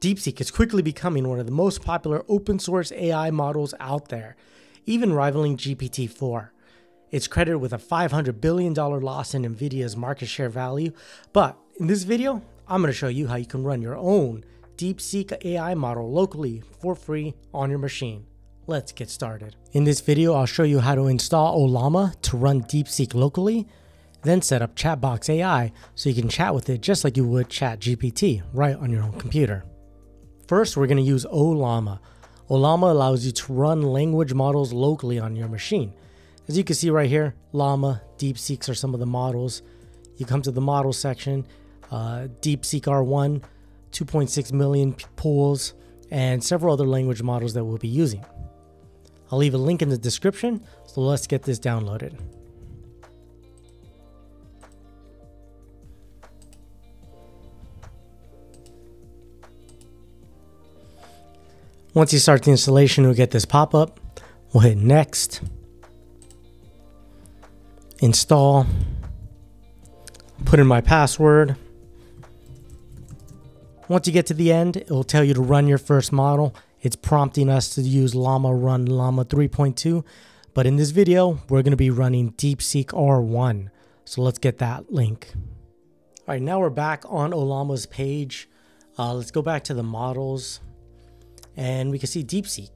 DeepSeek is quickly becoming one of the most popular open source AI models out there, even rivaling GPT 4. It's credited with a $500 billion loss in NVIDIA's market share value. But in this video, I'm going to show you how you can run your own DeepSeek AI model locally for free on your machine. Let's get started. In this video, I'll show you how to install Ollama to run DeepSeek locally, then set up Chatbox AI so you can chat with it just like you would ChatGPT right on your own computer. First, we're going to use Ollama. Ollama allows you to run language models locally on your machine. As you can see right here, Llama, DeepSeeks are some of the models. You come to the model section, uh, DeepSeek R1, 2.6 million pools, and several other language models that we'll be using. I'll leave a link in the description, so let's get this downloaded. Once you start the installation, you'll get this pop-up. We'll hit next, install, put in my password. Once you get to the end, it will tell you to run your first model. It's prompting us to use Llama Run Llama 3.2, but in this video, we're going to be running DeepSeek R1. So let's get that link. All right, now we're back on Ollama's page. Uh, let's go back to the models and we can see DeepSeek.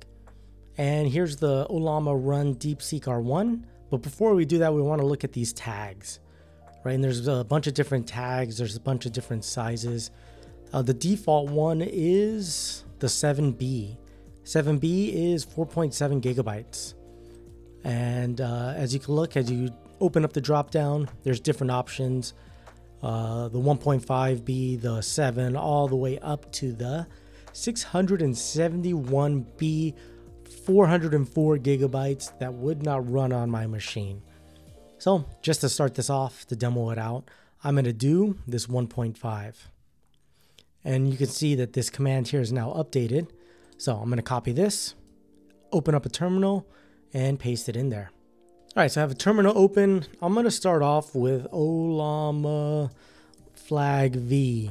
And here's the Ollama Run DeepSeek R1. But before we do that, we want to look at these tags, right? And there's a bunch of different tags. There's a bunch of different sizes. Uh, the default one is the 7B. 7B is 4.7 gigabytes. And uh, as you can look, as you open up the drop down, there's different options. Uh, the 1.5B, the 7, all the way up to the 671B 404 gigabytes that would not run on my machine. So just to start this off, to demo it out, I'm going to do this 1.5. And you can see that this command here is now updated. So I'm going to copy this, open up a terminal, and paste it in there. All right, so I have a terminal open. I'm going to start off with ollama flag V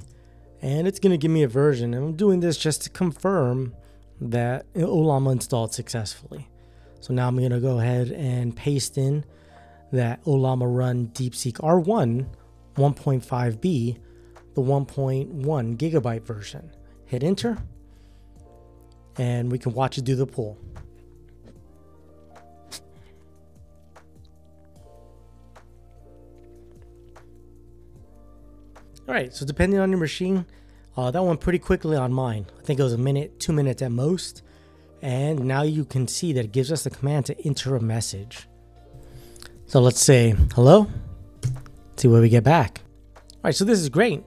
and it's going to give me a version. And I'm doing this just to confirm that Ollama installed successfully. So now I'm going to go ahead and paste in that Ollama Run DeepSeek R1 1.5B, the 1.1 gigabyte version. Hit enter, and we can watch it do the pull. All right, so depending on your machine, uh, that went pretty quickly on mine. I think it was a minute, two minutes at most. And now you can see that it gives us the command to enter a message. So let's say hello. see what we get back. All right, so this is great.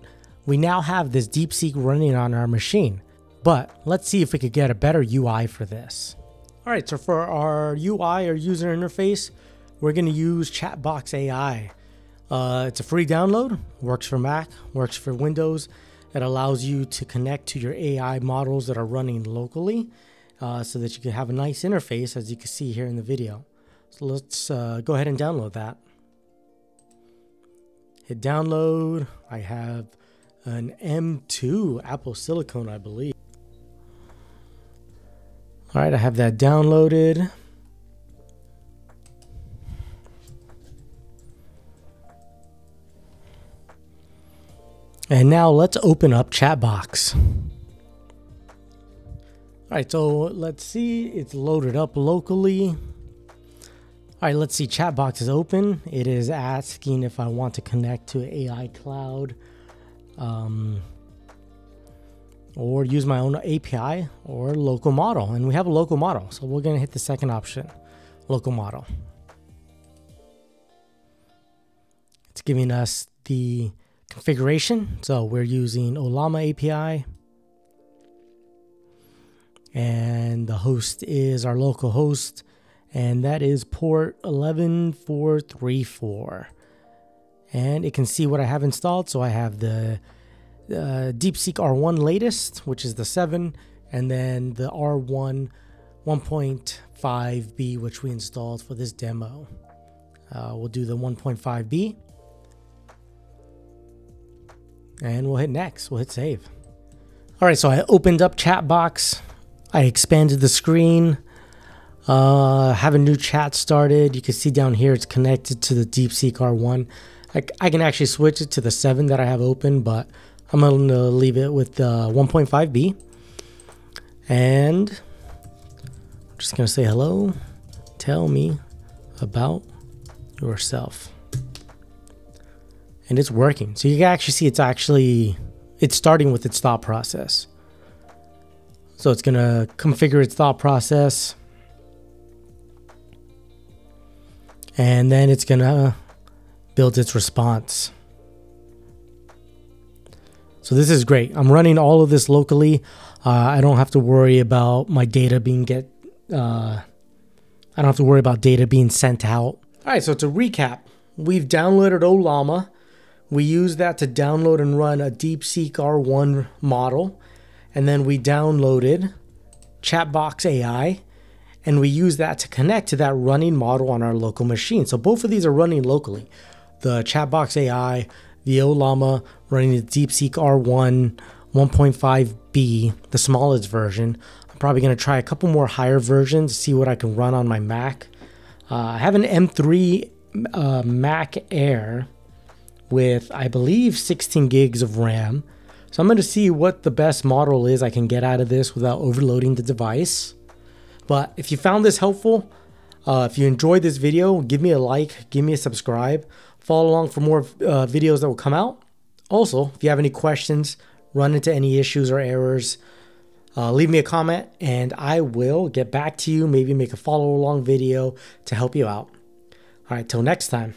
We now have this DeepSeek running on our machine, but let's see if we could get a better UI for this. All right, so for our UI or user interface, we're gonna use Chatbox AI. Uh, it's a free download, works for Mac, works for Windows. It allows you to connect to your AI models that are running locally uh, so that you can have a nice interface as you can see here in the video. So let's uh, go ahead and download that. Hit download. I have an M2 Apple Silicon, I believe. All right, I have that downloaded. And now let's open up Chatbox. All right, so let's see. It's loaded up locally. All right, let's see. Chatbox is open. It is asking if I want to connect to AI Cloud um, or use my own API or local model. And we have a local model. So we're going to hit the second option, local model. It's giving us the configuration. So we're using Ollama API. And the host is our local host, and that is port 11434. And it can see what I have installed. So I have the uh, DeepSeek R1 latest, which is the 7, and then the R1 1.5B, which we installed for this demo. Uh, we'll do the 1.5B and we'll hit next. We'll hit save. All right, so I opened up Chatbox. I expanded the screen. Uh, have a new chat started. You can see down here it's connected to the DeepSeek R1. I, I can actually switch it to the 7 that I have open, but I'm going to leave it with the 1.5B. And I'm just going to say hello. Tell me about yourself. And it's working. So you can actually see it's actually it's starting with its thought process. So it's to configure its thought process. And then it's to build its response. So this is great. I'm running all of this locally. Uh, I don't have to worry about my data being get. Uh, I don't have to worry about data being sent out. All right. So to recap, we've downloaded Ollama. We use that to download and run a DeepSeek R1 model, and then we downloaded Chatbox AI, and we use that to connect to that running model on our local machine. So both of these are running locally. The Chatbox AI the Ollama running the DeepSeek R1 1.5B, the smallest version. I'm probably going to try a couple more higher versions, to see what I can run on my Mac. Uh, I have an M3 uh, Mac Air with, I believe, 16 gigs of RAM. So I'm going to see what the best model is I can get out of this without overloading the device. But if you found this helpful, uh, if you enjoyed this video, give me a like, give me a subscribe. Follow along for more uh, videos that will come out. Also, if you have any questions, run into any issues or errors, uh, leave me a comment and I will get back to you. Maybe make a follow along video to help you out. All right, till next time.